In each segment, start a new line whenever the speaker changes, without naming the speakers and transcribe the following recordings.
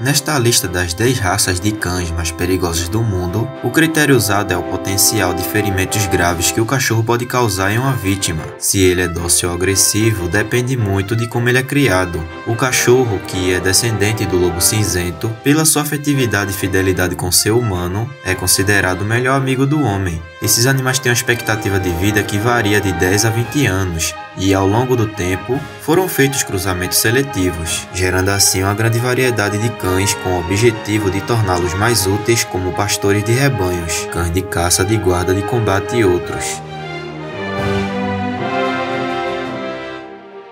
Nesta lista das 10 raças de cães mais perigosas do mundo, o critério usado é o potencial de ferimentos graves que o cachorro pode causar em uma vítima. Se ele é dócil ou agressivo, depende muito de como ele é criado. O cachorro, que é descendente do lobo cinzento, pela sua afetividade e fidelidade com seu humano, é considerado o melhor amigo do homem. Esses animais têm uma expectativa de vida que varia de 10 a 20 anos, e ao longo do tempo foram feitos cruzamentos seletivos, gerando assim uma grande variedade de cães com o objetivo de torná-los mais úteis como pastores de rebanhos, cães de caça, de guarda, de combate e outros.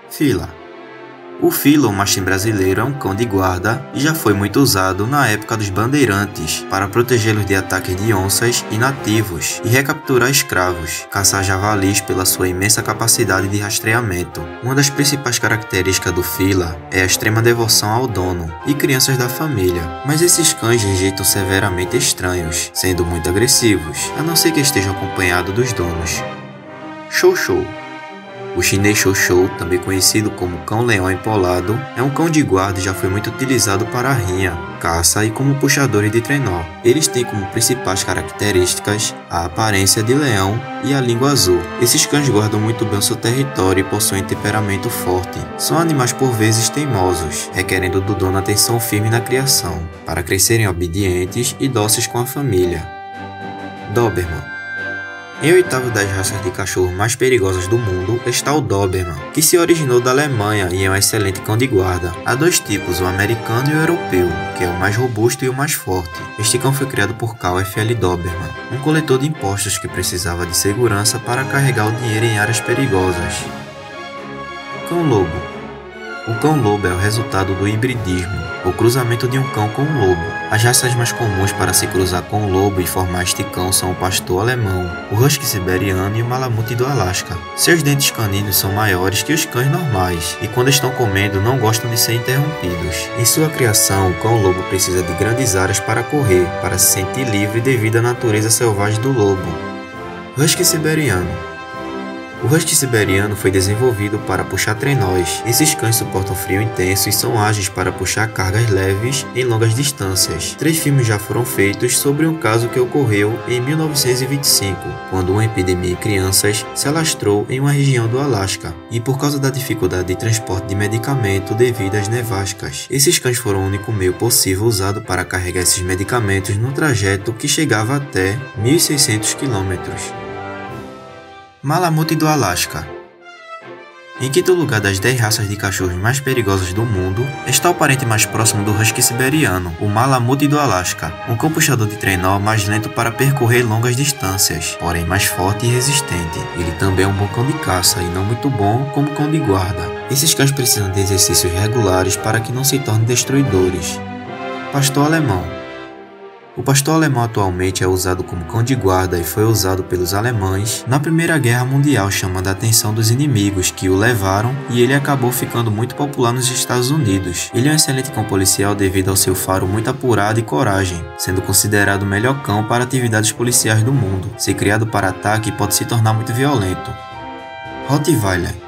Fila o fila, o mastim brasileiro, é um cão de guarda e já foi muito usado na época dos bandeirantes para protegê-los de ataques de onças e nativos e recapturar escravos, caçar javalis pela sua imensa capacidade de rastreamento. Uma das principais características do fila é a extrema devoção ao dono e crianças da família, mas esses cães rejeitam severamente estranhos, sendo muito agressivos, a não ser que estejam acompanhados dos donos. Show Show o chinês Shou também conhecido como cão-leão empolado, é um cão de guarda e já foi muito utilizado para a rinha, caça e como puxadores de trenó. Eles têm como principais características a aparência de leão e a língua azul. Esses cães guardam muito bem o seu território e possuem temperamento forte. São animais por vezes teimosos, requerendo do dono atenção firme na criação, para crescerem obedientes e dóceis com a família. Doberman em oitavo das raças de cachorro mais perigosas do mundo está o Doberman, que se originou da Alemanha e é um excelente cão de guarda. Há dois tipos, o americano e o europeu, que é o mais robusto e o mais forte. Este cão foi criado por Carl F. L. Doberman, um coletor de impostos que precisava de segurança para carregar o dinheiro em áreas perigosas. Cão Lobo o cão-lobo é o resultado do hibridismo, o cruzamento de um cão com um lobo. As raças mais comuns para se cruzar com o lobo e formar este cão são o pastor alemão, o husky siberiano e o malamute do Alasca. Seus dentes caninos são maiores que os cães normais e quando estão comendo não gostam de ser interrompidos. Em sua criação, o cão-lobo precisa de grandes áreas para correr, para se sentir livre devido à natureza selvagem do lobo. Husky siberiano o husky siberiano foi desenvolvido para puxar trenós. Esses cães suportam frio intenso e são ágeis para puxar cargas leves em longas distâncias. Três filmes já foram feitos sobre um caso que ocorreu em 1925, quando uma epidemia em crianças se alastrou em uma região do Alasca, e por causa da dificuldade de transporte de medicamento devido às nevascas. Esses cães foram o único meio possível usado para carregar esses medicamentos num trajeto que chegava até 1.600 quilômetros. Malamute do Alasca. Em quinto lugar das 10 raças de cachorros mais perigosas do mundo está o parente mais próximo do husky siberiano, o Malamute do Alasca, um cão puxador de trenó mais lento para percorrer longas distâncias, porém mais forte e resistente. Ele também é um bom cão de caça e não muito bom como cão de guarda. Esses cães precisam de exercícios regulares para que não se tornem destruidores. Pastor alemão o pastor alemão atualmente é usado como cão de guarda e foi usado pelos alemães na Primeira Guerra Mundial, chamando a atenção dos inimigos que o levaram e ele acabou ficando muito popular nos Estados Unidos. Ele é um excelente cão policial devido ao seu faro muito apurado e coragem, sendo considerado o melhor cão para atividades policiais do mundo. Ser criado para ataque pode se tornar muito violento. Rottweiler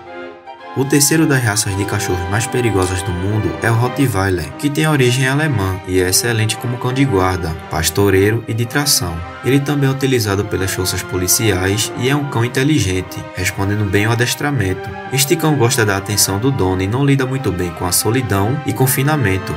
o terceiro das raças de cachorros mais perigosas do mundo é o Rottweiler, que tem origem alemã e é excelente como cão de guarda, pastoreiro e de tração. Ele também é utilizado pelas forças policiais e é um cão inteligente, respondendo bem ao adestramento. Este cão gosta da atenção do dono e não lida muito bem com a solidão e confinamento.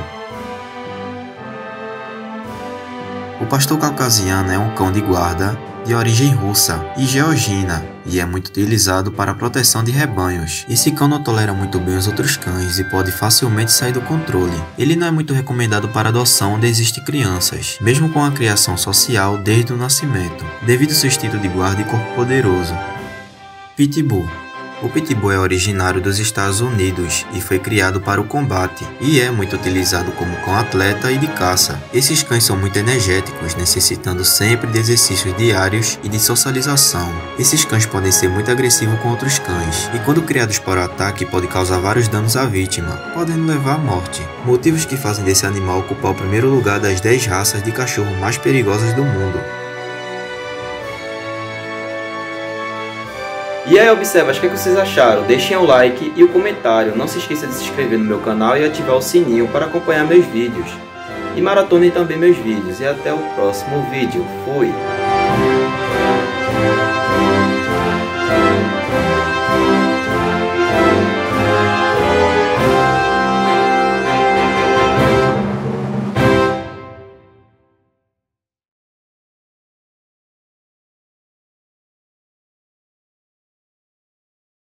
O pastor caucasiano é um cão de guarda de origem russa e georgina e é muito utilizado para a proteção de rebanhos. Esse cão não tolera muito bem os outros cães e pode facilmente sair do controle. Ele não é muito recomendado para adoção onde existem crianças, mesmo com a criação social desde o nascimento, devido ao seu instinto de guarda e corpo poderoso. Pitbull o Pitbull é originário dos Estados Unidos e foi criado para o combate, e é muito utilizado como cão atleta e de caça. Esses cães são muito energéticos, necessitando sempre de exercícios diários e de socialização. Esses cães podem ser muito agressivos com outros cães, e quando criados para o ataque pode causar vários danos à vítima, podendo levar à morte. Motivos que fazem desse animal ocupar o primeiro lugar das 10 raças de cachorro mais perigosas do mundo.
E aí, observas, o que, é que vocês acharam? Deixem o like e o comentário. Não se esqueça de se inscrever no meu canal e ativar o sininho para acompanhar meus vídeos. E maratonem também meus vídeos. E até o próximo vídeo. Fui!